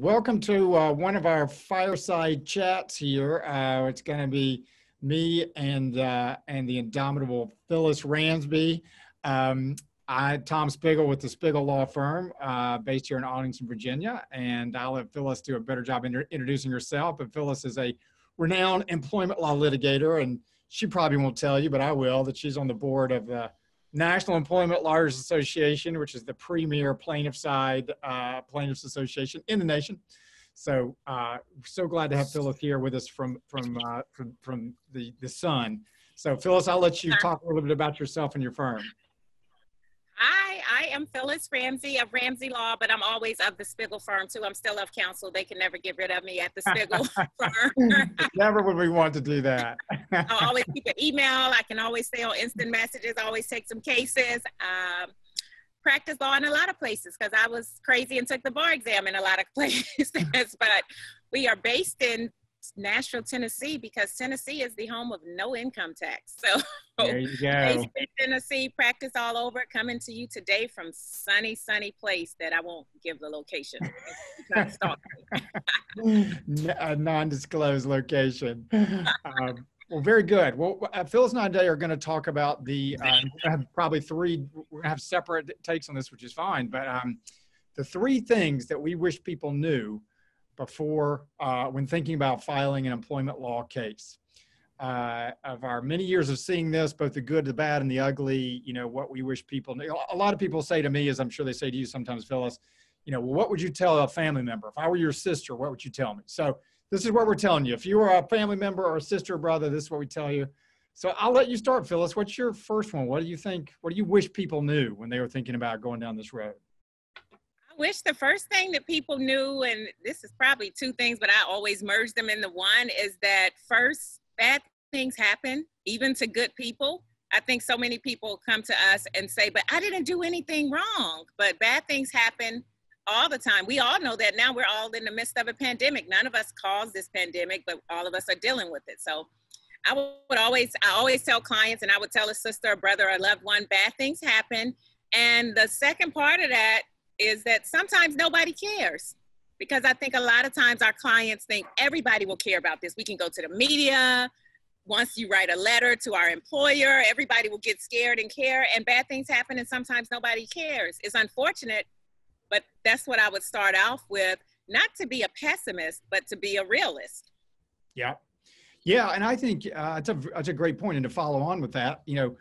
Welcome to uh, one of our fireside chats here. Uh, it's going to be me and uh, and the indomitable Phillis Rambsy. Um, I Tom Spiggle with the Spiggle Law Firm, uh, based here in Arlington, Virginia, and I'll let Phillis do a better job inter- introducing herself. But Phillis is a renowned employment law litigator, and she probably won't tell you, but I will, that she's on the board of the National Employment Lawyers Association, which is the premier plaintiff side uh, plaintiffs association in the nation. So, uh, so glad to have Phillis here with us from from uh, from, from the the Sun. So, Phillis, I'll let you talk a little bit about yourself and your firm. Hi, I am Phillis Rambsy of Rambsy Law, but I'm always of the Spiggle firm too. I'm still of counsel. They can never get rid of me at the Spiggle firm. never would we want to do that. I'll always keep an email. I can always stay on instant messages. I always take some cases. Um, practice law in a lot of places because I was crazy and took the bar exam in a lot of places. but we are based in Nashville, Tennessee, because Tennessee is the home of no income tax. So there you go. Tennessee, practice all over. Coming to you today from sunny, sunny place that I won't give the location. A non-disclosed location. Um, well, very good. Well, uh, Phillis and I today are going to talk about the. Uh, have probably three. We're going to have separate takes on this, which is fine. But um, the three things that we wish people knew before uh, when thinking about filing an employment law case. Uh, of our many years of seeing this, both the good, the bad, and the ugly, you know, what we wish people knew. A lot of people say to me, as I'm sure they say to you sometimes, Phillis, you know, well, what would you tell a family member? If I were your sister, what would you tell me? So this is what we're telling you. If you were a family member or a sister or brother, this is what we tell you. So I'll let you start, Phillis. What's your first one? What do you think? What do you wish people knew when they were thinking about going down this road? Wish the first thing that people knew, and this is probably two things, but I always merge them into one, is that first, bad things happen, even to good people. I think so many people come to us and say, but I didn't do anything wrong. But bad things happen all the time. We all know that now we're all in the midst of a pandemic. None of us caused this pandemic, but all of us are dealing with it. So I would always, I always tell clients, and I would tell a sister, a brother, a loved one, bad things happen. And the second part of that is that sometimes nobody cares because I think a lot of times our clients think everybody will care about this. We can go to the media. Once you write a letter to our employer, everybody will get scared and care, and bad things happen, and sometimes nobody cares. It's unfortunate, but that's what I would start off with not to be a pessimist, but to be a realist. Yeah. Yeah. And I think uh, it's, a, it's a great point. And to follow on with that, you know,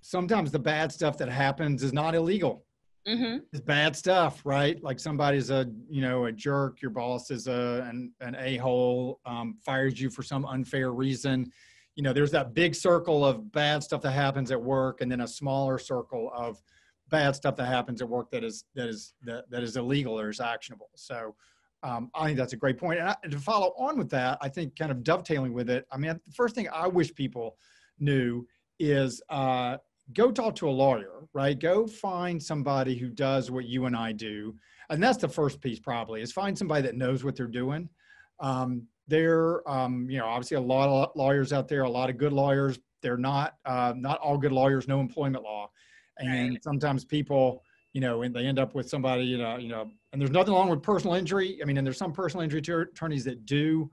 sometimes the bad stuff that happens is not illegal Mm-hmm. It's bad stuff, right? Like somebody's a you know a jerk, your boss is a an, an a hole, um, fires you for some unfair reason. You know, there's that big circle of bad stuff that happens at work, and then a smaller circle of bad stuff that happens at work that is that is that, that is illegal or is actionable. So um, I think that's a great point. And, I, to follow on with that, I think kind of dovetailing with it. I mean, the first thing I wish people knew is uh, go talk to a lawyer, right? Go find somebody who does what you and I do. And that's the first piece probably is find somebody that knows what they're doing. Um, there, um, you know, obviously a lot of lawyers out there, a lot of good lawyers. They're not, uh, not all good lawyers know employment law. And right. sometimes people, you know, and they end up with somebody, you know, you know, and there's nothing wrong with personal injury. I mean, and there's some personal injury attorneys that do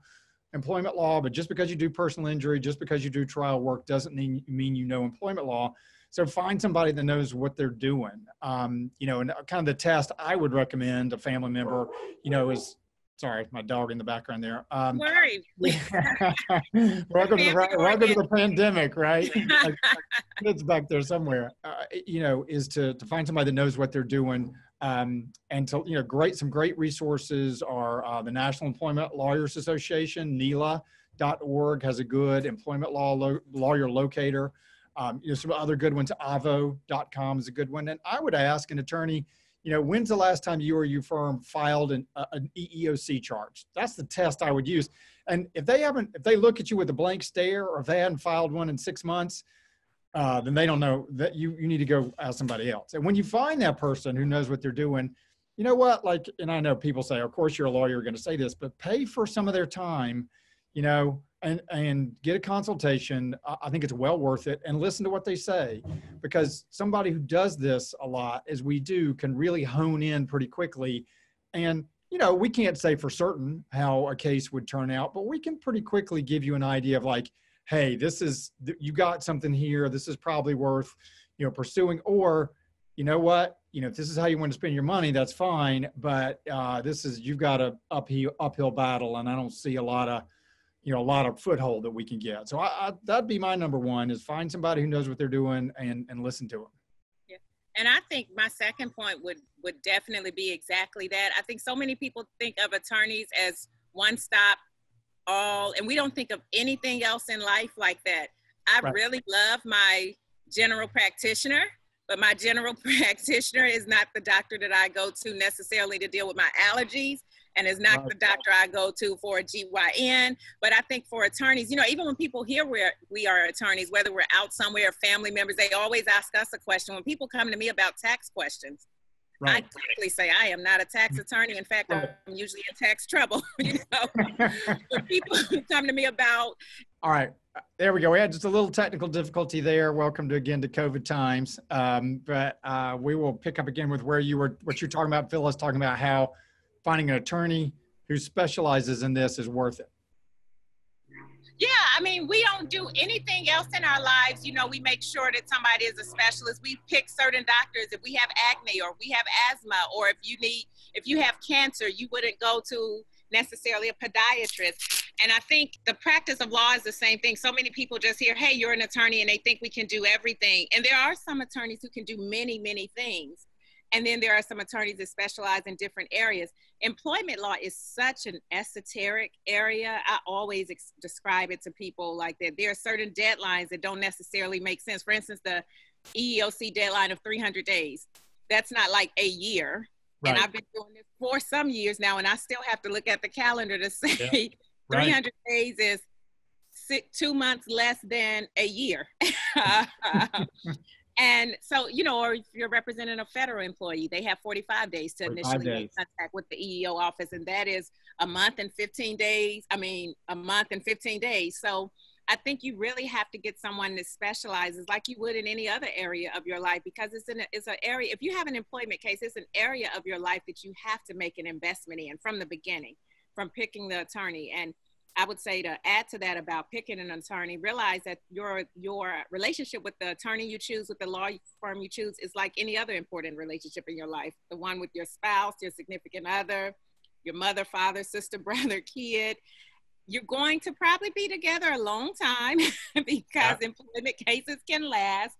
employment law, but just because you do personal injury, just because you do trial work doesn't mean, mean you know employment law. So find somebody that knows what they're doing. Um, you know, and kind of the test I would recommend a family member, you know, is sorry, my dog in the background there. Um, Worry. welcome, to the, welcome to the pandemic, right? kids back there somewhere. Uh, you know, is to to find somebody that knows what they're doing. Um, and to you know, great some great resources are uh, the National Employment Lawyers Association, NELA.org has a good employment law lo- lawyer locator. Um, you know, some other good ones, avvo.com is a good one. And I would ask an attorney, you know, when's the last time you or your firm filed an, uh, an EEOC charge? That's the test I would use. And if they haven't, if they look at you with a blank stare or if they hadn't filed one in six months, uh, then they don't know that you, you need to go ask somebody else. And when you find that person who knows what they're doing, you know what, like, and I know people say, of course you're a lawyer, you're going to say this, but pay for some of their time, you know, and and get a consultation i think it's well worth it and listen to what they say because somebody who does this a lot as we do can really hone in pretty quickly and you know, we can't say for certain how a case would turn out, but we can pretty quickly give you an idea of like, hey, this is you got something here. This is probably worth, you know, pursuing. Or, you know what, you know, if this is how you want to spend your money, that's fine. But uh, this is you've got a uphill uphill battle, and I don't see a lot of, you know, a lot of foothold that we can get. So I, I, that'd be my number one: is find somebody who knows what they're doing and and listen to them. Yeah, and I think my second point would would definitely be exactly that. I think so many people think of attorneys as one stop all, and we don't think of anything else in life like that. I right. really love my general practitioner, but my general practitioner is not the doctor that I go to necessarily to deal with my allergies and it's not the doctor I go to for a GYN. But I think for attorneys, you know, even when people hear we're, we are attorneys, whether we're out somewhere, or family members, they always ask us a question. When people come to me about tax questions, Right. I quickly say I am not a tax attorney. In fact, right. I'm usually in tax trouble. you know, people come to me about. All right, there we go. We had just a little technical difficulty there. Welcome to again to COVID times. Um, but uh, we will pick up again with where you were, what you're talking about. Phyllis talking about how finding an attorney who specializes in this is worth it. Yeah, I mean, we don't do anything else in our lives. You know, we make sure that somebody is a specialist. We pick certain doctors. If we have acne or we have asthma, or if you need, if you have cancer, you wouldn't go to necessarily a podiatrist. And I think the practice of law is the same thing. So many people just hear, hey, you're an attorney, and they think we can do everything. And there are some attorneys who can do many, many things. And then there are some attorneys that specialize in different areas. Employment law is such an esoteric area. I always ex- describe it to people like that. There are certain deadlines that don't necessarily make sense. For instance, the EEOC deadline of 300 days. That's not like a year. Right. And I've been doing this for some years now, and I still have to look at the calendar to say yeah. right. 300 days is six, two months less than a year. Um, And so, you know, or if you're representing a federal employee, they have 45 days to initially days. make contact with the EEO office, and that is a month and 15 days. I mean, a month and 15 days. So I think you really have to get someone that specializes like you would in any other area of your life because it's an it's an area. If you have an employment case, it's an area of your life that you have to make an investment in from the beginning, from picking the attorney and I would say to add to that about picking an attorney, realize that your your relationship with the attorney you choose, with the law firm you choose, is like any other important relationship in your life. The one with your spouse, your significant other, your mother, father, sister, brother, kid. You're going to probably be together a long time because yeah. employment cases can last.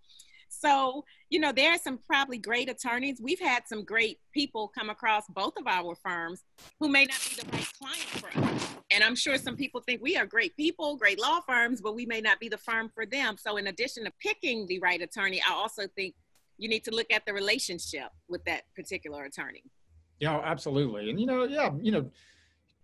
So, you know, there are some probably great attorneys. We've had some great people come across both of our firms who may not be the right client for us. And I'm sure some people think we are great people, great law firms, but we may not be the firm for them. So, in addition to picking the right attorney, I also think you need to look at the relationship with that particular attorney. Yeah, absolutely. And, you know, yeah, you know,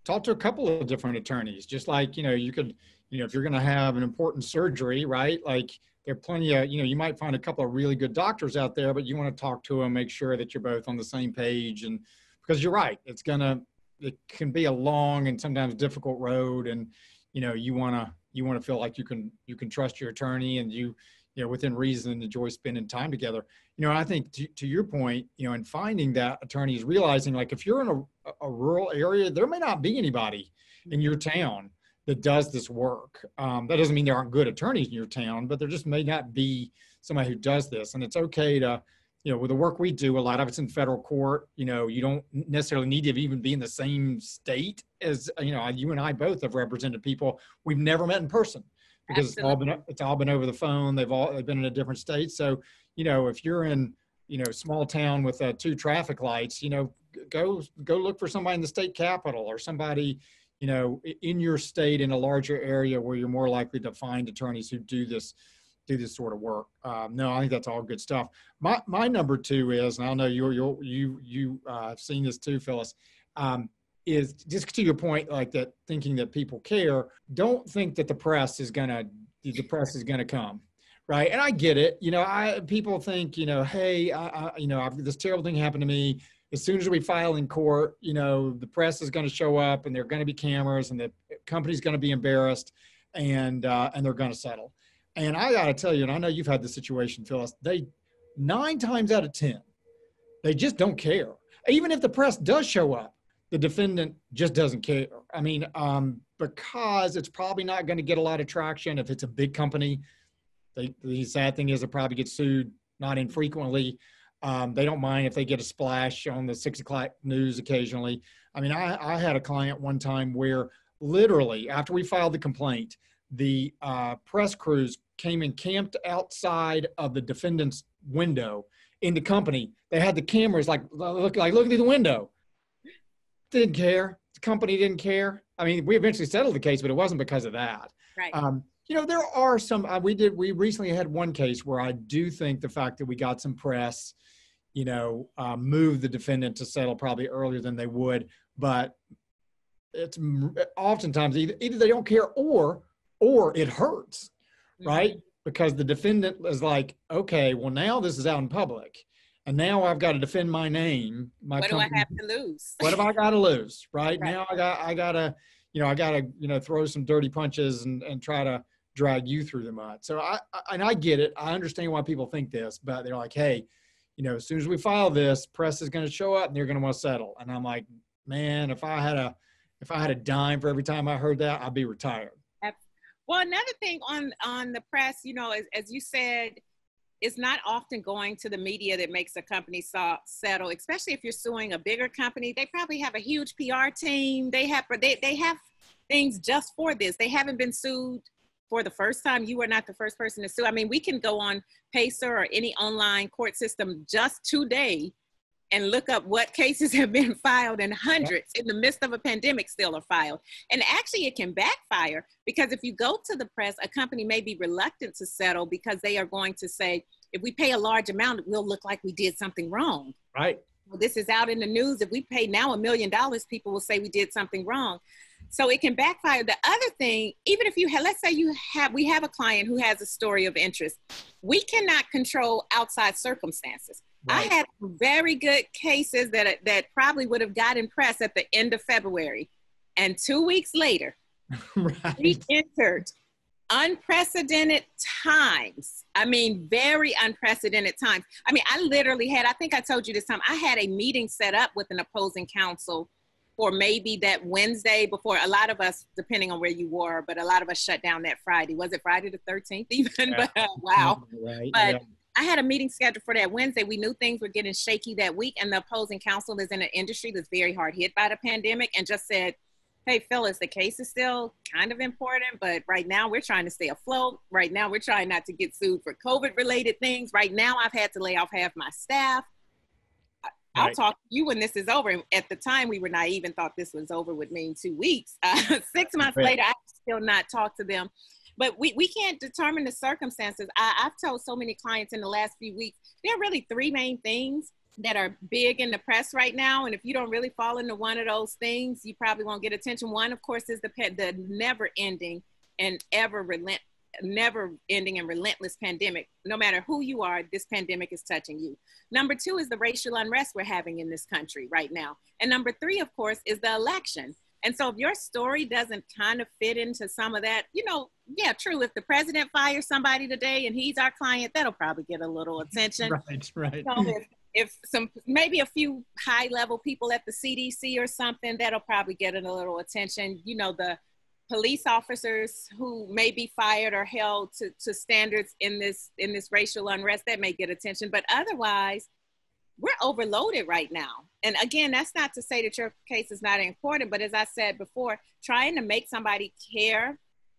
talk to a couple of different attorneys, just like, you know, you could, you know, if you're going to have an important surgery, right? Like, there are plenty of, you know, you might find a couple of really good doctors out there, but you want to talk to them, make sure that you're both on the same page. And because you're right, it's to, it can be a long and sometimes difficult road. And, you know, you want to, you want to feel like you can, you can trust your attorney and you, you know, within reason, enjoy spending time together. You know, I think to, to your point, you know, in finding that attorneys realizing like if you're in a, a rural area, there may not be anybody in your town that does this work. Um, that doesn't mean there aren't good attorneys in your town, but there just may not be somebody who does this. And it's okay to, you know, with the work we do, a lot of it's in federal court. You know, you don't necessarily need to even be in the same state as, you know, you and I both have represented people we've never met in person because it's all been it's all been over the phone. They've all they've been in a different state. So, you know, if you're in, you know, small town with uh, two traffic lights, you know, go go look for somebody in the state capital or somebody, you know, in your state in a larger area where you're more likely to find attorneys who do this do this sort of work. Um, no, I think that's all good stuff. My my number two is, and I know you're you you you uh, have seen this too, Phillis. Um, is just to your point, like that, thinking that people care. Don't think that the press is gonna the press is gonna come, right? And I get it. You know, I people think, you know, hey, I, I you know, I've, this terrible thing happened to me as soon as we file in court, you know, the press is going to show up and there are going to be cameras and the company's going to be embarrassed and, uh, and they're going to settle. And I got to tell you, and I know you've had this situation, Phillis, they nine times out of 10, they just don't care. Even if the press does show up, the defendant just doesn't care. I mean, um, because it's probably not going to get a lot of traction if it's a big company. They, the sad thing is, it probably gets sued not infrequently. Um, they don't mind if they get a splash on the six o'clock news occasionally. I mean, I, I had a client one time where literally after we filed the complaint, the uh, press crews came and camped outside of the defendant's window in the company. They had the cameras like look like looking through the window didn't care. The company didn't care. I mean, we eventually settled the case, but it wasn't because of that. Right. Um, you know, there are some. Uh, we did. We recently had one case where I do think the fact that we got some press, you know, uh, moved the defendant to settle probably earlier than they would. But it's oftentimes either, either they don't care or or it hurts, mm-hmm. right? Because the defendant is like, okay, well now this is out in public and now I've got to defend my name. My what company. do I have to lose? what have I got to lose? Right? right, now, I got I got to, you know, I got to you know throw some dirty punches and and try to drag you through the mud. So I, I and I get it. I understand why people think this, but they're like, hey, you know, as soon as we file this, press is going to show up and they're going to want to settle. And I'm like, man, if I had a if I had a dime for every time I heard that, I'd be retired. Well, another thing on on the press, you know, as, as you said it's not often going to the media that makes a company so, settle, especially if you're suing a bigger company. They probably have a huge PR team. They have they, they have things just for this. They haven't been sued for the first time. You are not the first person to sue. I mean, we can go on Pacer or any online court system just today and look up what cases have been filed and hundreds in the midst of a pandemic still are filed. And actually, it can backfire because if you go to the press, a company may be reluctant to settle because they are going to say, if we pay a large amount, we'll look like we did something wrong. Right. Well, this is out in the news. If we pay now a million dollars, people will say we did something wrong. So it can backfire. The other thing, even if you have, let's say you have, we have a client who has a story of interest, we cannot control outside circumstances. Right. I had very good cases that that probably would have gotten press at the end of February, and two weeks later, right. we entered unprecedented times. I mean, very unprecedented times. I mean, I literally had. I think I told you this time. I had a meeting set up with an opposing counsel for maybe that Wednesday before. A lot of us, depending on where you were, but a lot of us shut down that Friday. Was it Friday the thirteenth? Even, yeah. but uh, wow. Right. But yeah I had a meeting scheduled for that Wednesday. We knew things were getting shaky that week, and the opposing counsel is in an industry that's very hard hit by the pandemic and just said, Hey, Phillis, the case is still kind of important, but right now we're trying to stay afloat. Right now we're trying not to get sued for COVID related things. Right now I've had to lay off half my staff. I'll right. talk to you when this is over. And At the time, we were naive and thought this was over with me in two weeks. Uh, six months right. later, I still not talk to them but we, we can't determine the circumstances. I, I've told so many clients in the last few weeks, there are really three main things that are big in the press right now. And if you don't really fall into one of those things, you probably won't get attention. One, of course, is the the never ending and ever relent never ending and relentless pandemic. No matter who you are, this pandemic is touching you. Number two is the racial unrest we're having in this country right now. And number three, of course, is the election. And so if your story doesn't kind of fit into some of that, you know, yeah, true. If the president fires somebody today and he's our client, that'll probably get a little attention. Right, right. Know, if, if some maybe a few high level people at the CDC or something, that'll probably get a little attention. You know, the police officers who may be fired or held to, to standards in this in this racial unrest that may get attention. But otherwise, we're overloaded right now. And again, that's not to say that your case is not important, but as I said before, trying to make somebody care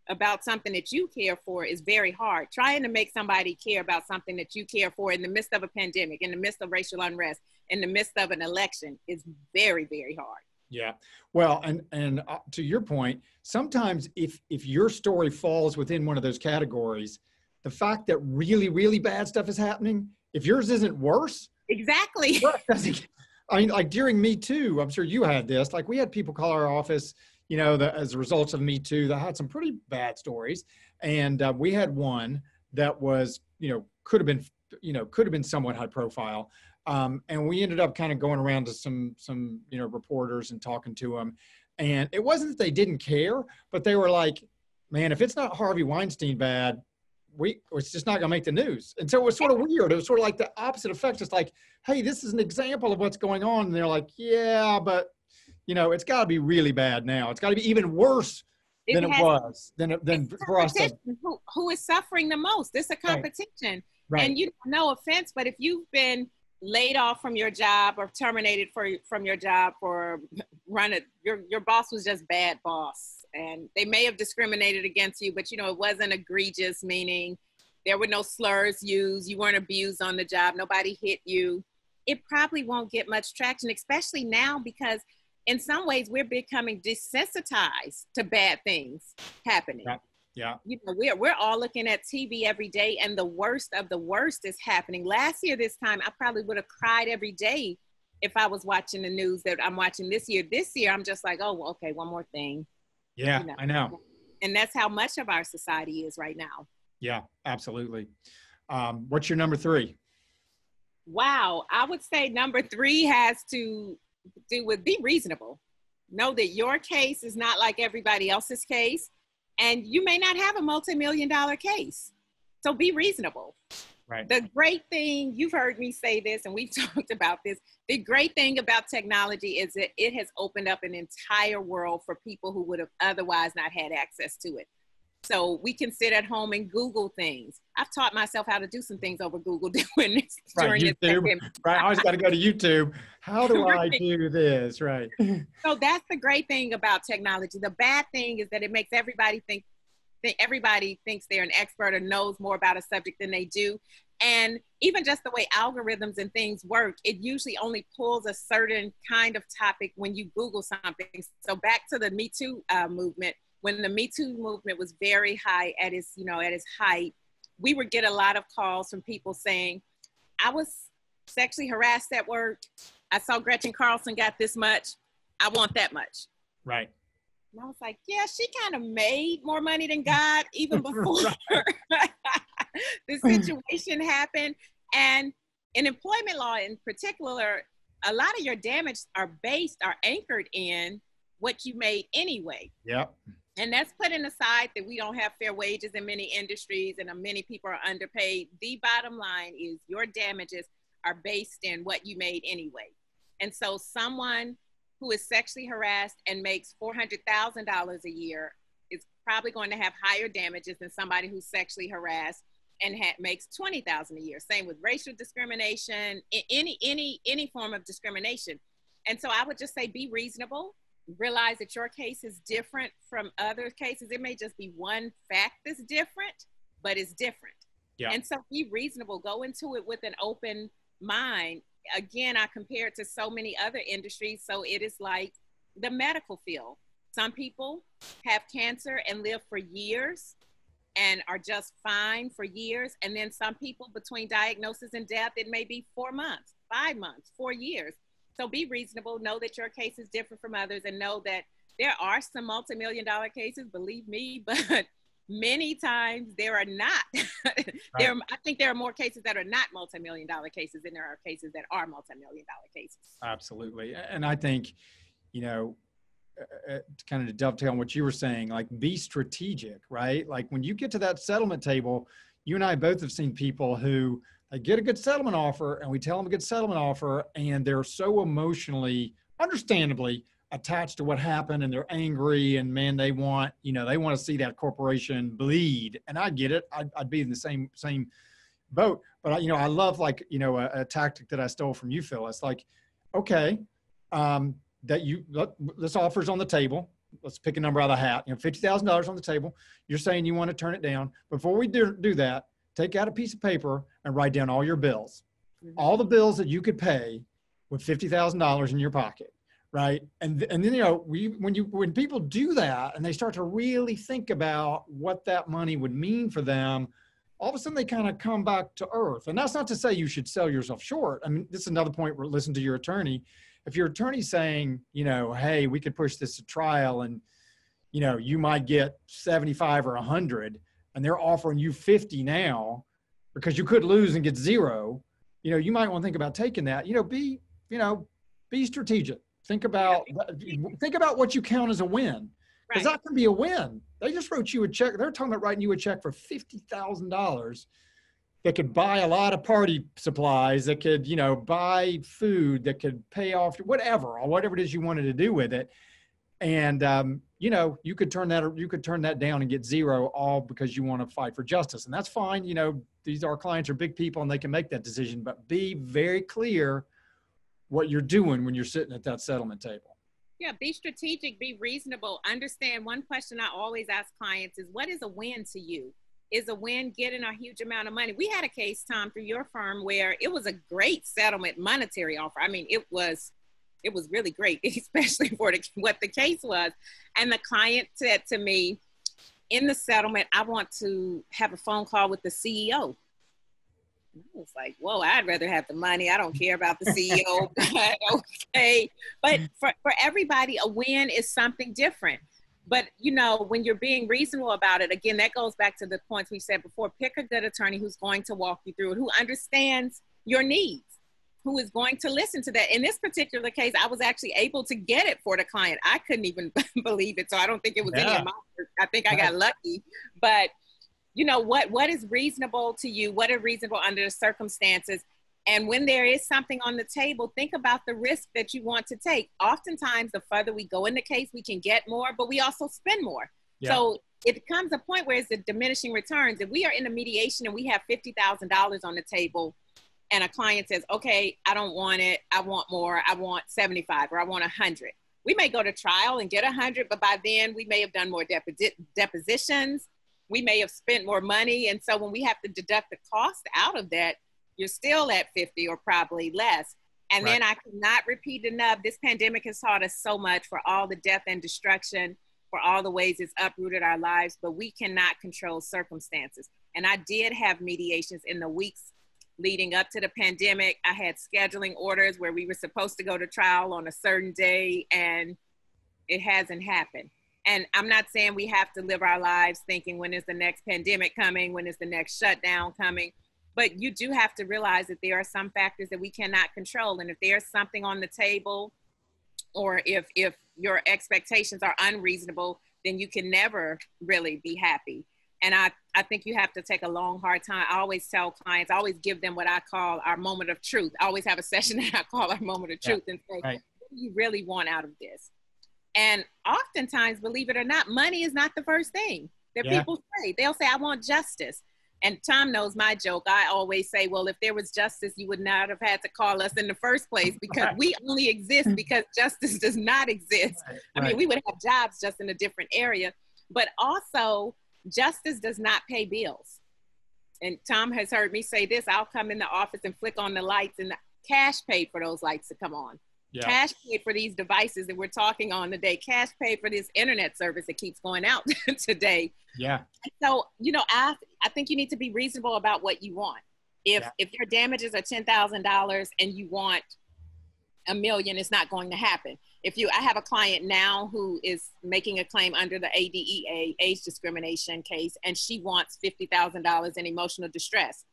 about something that you care for is very hard. Trying to make somebody care about something that you care for in the midst of a pandemic, in the midst of racial unrest, in the midst of an election is very, very hard. Yeah. Well, and and uh, to your point, sometimes if if your story falls within one of those categories, the fact that really really bad stuff is happening, if yours isn't worse, Exactly. I mean, like during Me Too, I'm sure you had this. Like we had people call our office, you know, the, as a result of Me Too, that had some pretty bad stories, and uh, we had one that was, you know, could have been, you know, could have been somewhat high profile. Um, and we ended up kind of going around to some some you know reporters and talking to them, and it wasn't that they didn't care, but they were like, man, if it's not Harvey Weinstein bad, we it's just not going to make the news. And so it was sort of weird. It was sort of like the opposite effect. It's like, hey, this is an example of what's going on. And they're like, yeah, but you know, it's got to be really bad now. It's got to be even worse it than it was than than for us. To, who, who is suffering the most? This a competition, right. Right. and you know, no offense, but if you've been laid off from your job or terminated for from your job for running your your boss was just bad boss. And they may have discriminated against you but you know it wasn't egregious meaning there were no slurs used you weren't abused on the job nobody hit you. It probably won't get much traction especially now because in some ways we're becoming desensitized to bad things happening. Yeah. Yeah. You know, we're we're all looking at TV every day and the worst of the worst is happening. Last year this time I probably would have cried every day if I was watching the news that I'm watching this year. This year I'm just like, "Oh, okay, one more thing." Yeah, you know? I know. And that's how much of our society is right now. Yeah, absolutely. Um, what's your number 3? Wow, I would say number 3 has to do with be reasonable. Know that your case is not like everybody else's case, and you may not have a multi-million dollar case. So be reasonable. Right. The great thing, you've heard me say this, and we've talked about this. The great thing about technology is that it has opened up an entire world for people who would have otherwise not had access to it. So we can sit at home and Google things. I've taught myself how to do some things over Google during this. Right, during YouTube. This right, I always got to go to YouTube. How do I do this? Right. So that's the great thing about technology. The bad thing is that it makes everybody think, think everybody thinks they're an expert or knows more about a subject than they do. And even just the way algorithms and things work, it usually only pulls a certain kind of topic when you Google something. So back to the Me Too uh, movement when the Me Too movement was very high at its, you know, at its height, we would get a lot of calls from people saying, I was sexually harassed at work. I saw Gretchen Carlson got this much. I want that much. Right. And I was like, yeah, she kind of made more money than God even before the situation happened. And in employment law in particular, a lot of your damage are based, are anchored in what you made anyway. Yep and that's putting aside that we don't have fair wages in many industries and uh, many people are underpaid. The bottom line is your damages are based in what you made anyway. And so someone who is sexually harassed and makes $400,000 a year is probably going to have higher damages than somebody who's sexually harassed and ha- makes 20,000 a year. Same with racial discrimination, any any any form of discrimination. And so I would just say be reasonable realize that your case is different from other cases. It may just be one fact that's different, but it's different. Yeah. And so be reasonable. Go into it with an open mind. Again, I compare it to so many other industries. So it is like the medical field. Some people have cancer and live for years and are just fine for years. And then some people, between diagnosis and death, it may be four months, five months, four years. So be reasonable. Know that your case is different from others, and know that there are some multi-million dollar cases. Believe me, but many times there are not. there, I think there are more cases that are not multi-million dollar cases than there are cases that are multi-million dollar cases. Absolutely, and I think, you know, uh, uh kind of to dovetail on what you were saying, like be strategic, right? Like when you get to that settlement table, you and I both have seen people who they get a good settlement offer and we tell them a good settlement offer and they're so emotionally understandably attached to what happened and they're angry and man they want you know they want to see that corporation bleed. And i get it. I'd, I'd be in the same same boat. But I, you know i love like you know a, a, tactic that i stole from you phil it's like okay um, that you let, this offer's on the table. Let's pick a number out of the hat. You know $50000 on the table. You're saying you want to turn it down. Before we do, do that take out a piece of paper and write down all your bills, mm-hmm. all the bills that you could pay with fifty thousand dollars in your pocket, right? And and then you know we when you when people do that and they start to really think about what that money would mean for them, all of a sudden they kind of come back to earth. And that's not to say you should sell yourself short. I mean, this is another point where listen to your attorney. If your attorney's saying, you know, hey, we could push this to trial and you know, you might get 75 or 100 and they're offering you 50 now because you could lose and get zero, you know, you might want to think about taking that. You know, be, you know, be strategic. Think about think about what you count as a win. Because right. that can be a win. They just wrote you a check. They're talking about writing you a check for fifty thousand dollars. that could buy a lot of party supplies, that could, you know, buy food, that could pay off whatever or whatever it is you wanted to do with it. And um, you know, you could turn that you could turn that down and get zero all because you want to fight for justice. And that's fine. You know, these our clients are big people and they can make that decision, but be very clear what you're doing when you're sitting at that settlement table. Yeah, be strategic, be reasonable. Understand one question I always ask clients is what is a win to you? is a win getting a huge amount of money. We had a case, Tom, through your firm where it was a great settlement monetary offer. I mean, it was it was really great, especially for the, what the case was. And the client said to me, in the settlement, I want to have a phone call with the CEO. I was like, whoa, I'd rather have the money. I don't care about the CEO. but okay. But for, for everybody, a win is something different but you know when you're being reasonable about it again that goes back to the points we said before pick a good attorney who's going to walk you through it who understands your needs who is going to listen to that in this particular case i was actually able to get it for the client i couldn't even believe it so i don't think it was yeah. any of my i think i got lucky but you know what what is reasonable to you what are reasonable under the circumstances and when there is something on the table, think about the risk that you want to take. Oftentimes, the further we go in the case, we can get more, but we also spend more. Yeah. So it comes a point where it's a diminishing returns. If we are in a mediation and we have $50,000 on the table, and a client says, okay, I don't want it. I want more. I want 75 or I want 100. We may go to trial and get 100, but by then we may have done more deposi- depositions. We may have spent more money. And so when we have to deduct the cost out of that, you're still at 50 or probably less. And right. then I cannot repeat enough. This pandemic has taught us so much for all the death and destruction, for all the ways it's uprooted our lives, but we cannot control circumstances. And I did have mediations in the weeks leading up to the pandemic. I had scheduling orders where we were supposed to go to trial on a certain day, and it hasn't happened. And I'm not saying we have to live our lives thinking when is the next pandemic coming, when is the next shutdown coming but you do have to realize that there are some factors that we cannot control and if there's something on the table or if if your expectations are unreasonable then you can never really be happy and i i think you have to take a long hard time i always tell clients i always give them what i call our moment of truth i always have a session that i call our moment of truth yeah, and say right. what do you really want out of this and oftentimes believe it or not money is not the first thing that yeah. people say they'll say i want justice and Tom knows my joke. I always say, well, if there was justice, you would not have had to call us in the first place because right. we only exist because justice does not exist. Right. I mean, we would have jobs just in a different area. But also, justice does not pay bills. And Tom has heard me say this I'll come in the office and flick on the lights, and the cash paid for those lights to come on. Yeah. Cash paid for these devices that we're talking on today. Cash paid for this internet service that keeps going out today. Yeah. So, you know, I I think you need to be reasonable about what you want. If yeah. if your damages are ten thousand dollars and you want a million, it's not going to happen. If you, I have a client now who is making a claim under the ADEA age discrimination case, and she wants fifty thousand dollars in emotional distress.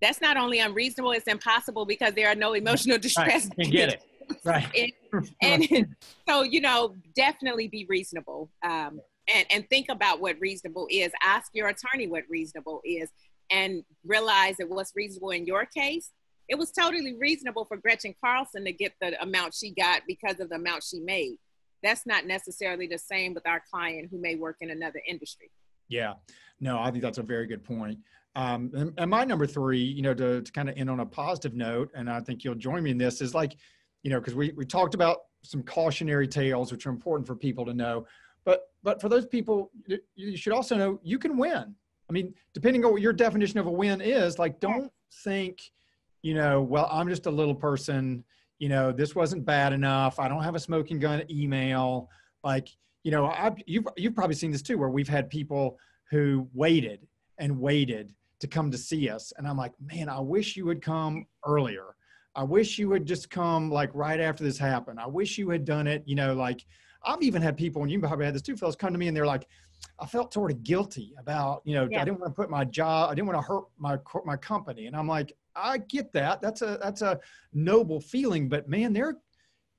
That's not only unreasonable; it's impossible because there are no emotional distress. Right. get it right. and, and so, you know, definitely be reasonable um, and, and think about what reasonable is. Ask your attorney what reasonable is and realize that what's reasonable in your case, it was totally reasonable for Gretchen Carlson to get the amount she got because of the amount she made. That's not necessarily the same with our client who may work in another industry. Yeah, no, I think that's a very good point. Um, and, and, my number three, you know, to, to kind of end on a positive note, and I think you'll join me in this, is like you know, because we, we talked about some cautionary tales, which are important for people to know. But but for those people, you should also know you can win. I mean, depending on what your definition of a win is, like don't think, you know, well, I'm just a little person. You know, this wasn't bad enough. I don't have a smoking gun email. Like, you know, I've, you've you've probably seen this too, where we've had people who waited and waited to come to see us, and I'm like, man, I wish you would come earlier I wish you would just come like right after this happened. I wish you had done it, you know, like I've even had people, and you probably had this too, fellas, come to me and they're like, I felt sort of guilty about, you know, yeah. I didn't want to put my job, I didn't want to hurt my my company. And I'm like, I get that. That's a that's a noble feeling, but man, they're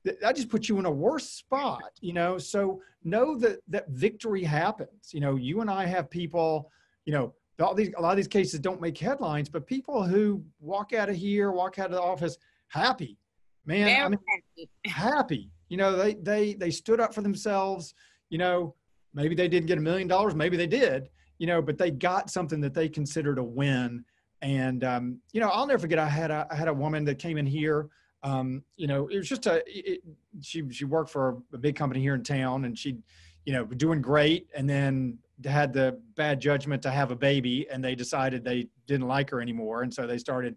that just puts you in a worse spot, you know. So know that that victory happens. You know, you and I have people, you know, all these a lot of these cases don't make headlines, but people who walk out of here, walk out of the office happy, man. Very I mean, happy. happy. You know, they they they stood up for themselves. You know, maybe they didn't get a million dollars, maybe they did. You know, but they got something that they considered a win. And um, you know, I'll never forget. I had a I had a woman that came in here. Um, you know, it was just a it, she she worked for a big company here in town, and she, you know, doing great. And then had the bad judgment to have a baby and they decided they didn't like her anymore and so they started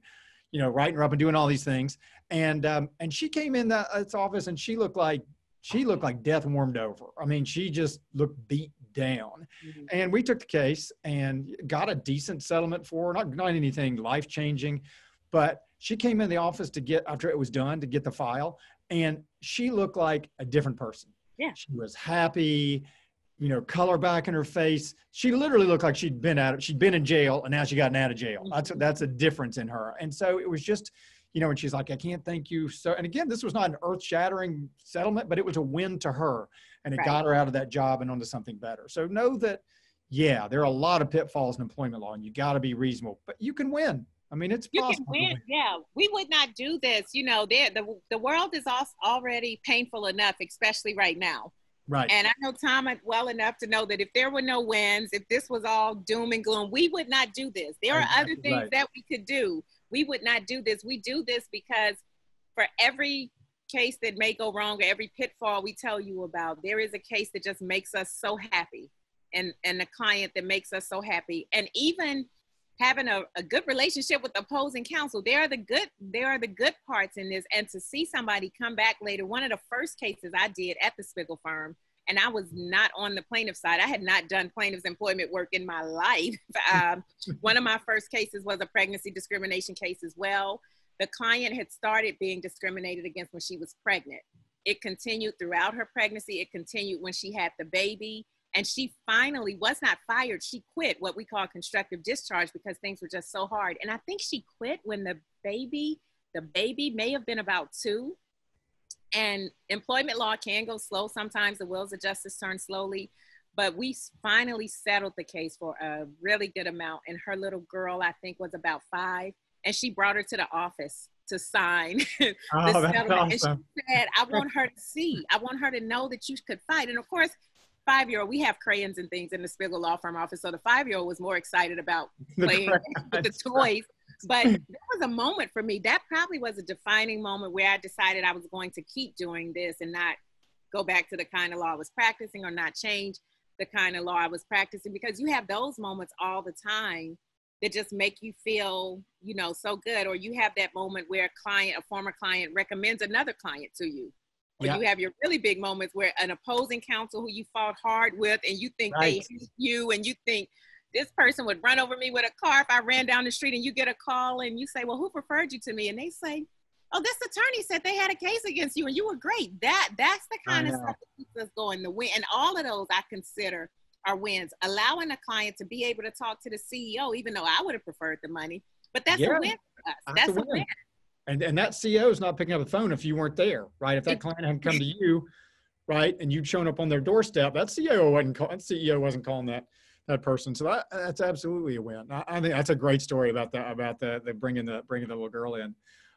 you know writing her up and doing all these things and um, and she came in that office and she looked like she looked like death warmed over i mean she just looked beat down mm-hmm. and we took the case and got a decent settlement for her not, not anything life changing but she came in the office to get after it was done to get the file and she looked like a different person yeah she was happy you know, color back in her face. She literally looked like she'd been out, of, she'd been in jail and now she gotten out of jail. That's a, that's a difference in her. And so it was just, you know, and she's like, I can't thank you. So, and again, this was not an earth shattering settlement, but it was a win to her and it right. got her out of that job and onto something better. So know that, yeah, there are a lot of pitfalls in employment law and you got to be reasonable, but you can win. I mean, it's you can win. Yeah, we would not do this. You know, there the the world is already painful enough, especially right now. Right. And I know Tom well enough to know that if there were no wins, if this was all doom and gloom, we would not do this. There are other things right. that we could do. We would not do this. We do this because for every case that may go wrong or every pitfall we tell you about, there is a case that just makes us so happy and, and a client that makes us so happy. And even having a, a good relationship with opposing counsel, there are the good, there are the good parts in this. And to see somebody come back later, one of the first cases I did at the Spiggle firm, and I was not on the plaintiff side. I had not done plaintiff's employment work in my life. Um, one of my first cases was a pregnancy discrimination case as well. The client had started being discriminated against when she was pregnant. It continued throughout her pregnancy. It continued when she had the baby. And she finally was not fired. She quit what we call constructive discharge because things were just so hard. And I think she quit when the baby, the baby may have been about two and employment law can go slow sometimes. The wheels of justice turn slowly. But we finally settled the case for a really good amount. And her little girl, I think, was about five. And she brought her to the office to sign the oh, settlement. Awesome. And she said, I want her to see, I want her to know that you could fight. And of course, five year old, we have crayons and things in the Spiggle Law Firm office. So the five year old was more excited about playing with the toys but that was a moment for me. That probably was a defining moment where I decided I was going to keep doing this and not go back to the kind of law I was practicing or not change the kind of law I was practicing because you have those moments all the time that just make you feel, you know, so good. Or you have that moment where a client, a former client recommends another client to you. Or yeah. you have your really big moments where an opposing counsel who you fought hard with and you think right. they hate you and you think this person would run over me with a car if I ran down the street and you get a call and you say, well, who preferred you to me? And they say, oh, this attorney said they had a case against you and you were great. That that's the kind of stuff that keeps us going. The win and all of those I consider are wins. Allowing a client to be able to talk to the CEO, even though I would have preferred the money, but that's yeah, a win for us. That's, that's a win. win. And and that CEO is not picking up the phone if you weren't there, right? If that client hadn't come to you, right, and you'd shown up on their doorstep, that CEO wasn't call, that CEO wasn't calling that that person. So that, that's absolutely a win. I, I, think that's a great story about that, about the, the bringing the, bringing the little girl in.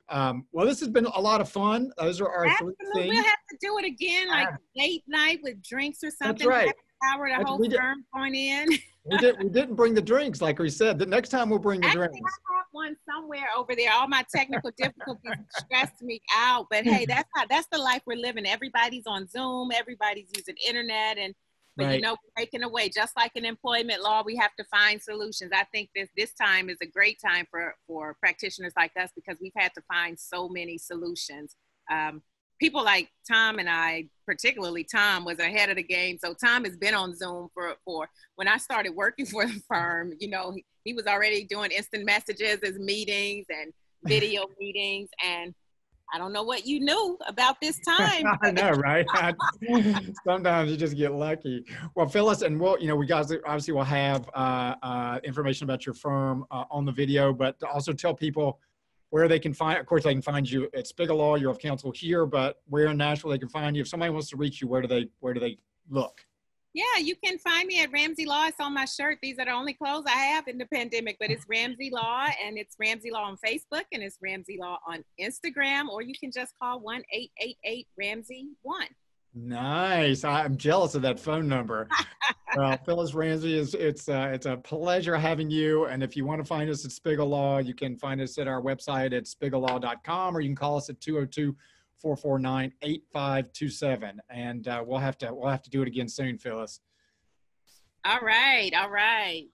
Um, well, this has been a lot of fun. Those are our Absolutely. three things. We'll have to do it again, like uh, late night with drinks or something. That's right. Power the whole firm going in. we, did, we didn't bring the drinks, like we said. The next time we'll bring the Actually, drinks. I have one somewhere over there. All my technical difficulties stressed me out. But hey, that's how that's the life we're living. Everybody's on Zoom, everybody's using internet and but right. you know, breaking away, just like in employment law, we have to find solutions. I think this this time is a great time for for practitioners like us because we've had to find so many solutions. Um, people like Tom and I, particularly Tom, was ahead of the game. So Tom has been on Zoom for for when I started working for the firm. You know, he, he was already doing instant messages as meetings and video meetings and I don't know what you knew about this time. I know, right? sometimes you just get lucky. Well, Phillis, and we'll, you know, we guys obviously will have uh, uh, information about your firm uh, on the video, but also tell people where they can find, of course, they can find you at Spiggle Law, you're of counsel here, but where in Nashville they can find you. If somebody wants to reach you, where do they, where do they look? Yeah, you can find me at Rambsy Law. It's on my shirt. These are the only clothes I have in the pandemic, but it's Rambsy Law and it's Rambsy Law on Facebook and it's Rambsy Law on Instagram, or you can just call 1 888 Rambsy 1. Nice. I'm jealous of that phone number. well, Phillis Rambsy, is it's uh, it's a pleasure having you. And if you want to find us at Spiggle Law, you can find us at our website at spigglelaw.com, or you can call us at 202 449 8527. And uh, we'll have to we'll have to do it again soon, Phillis. All right. All right.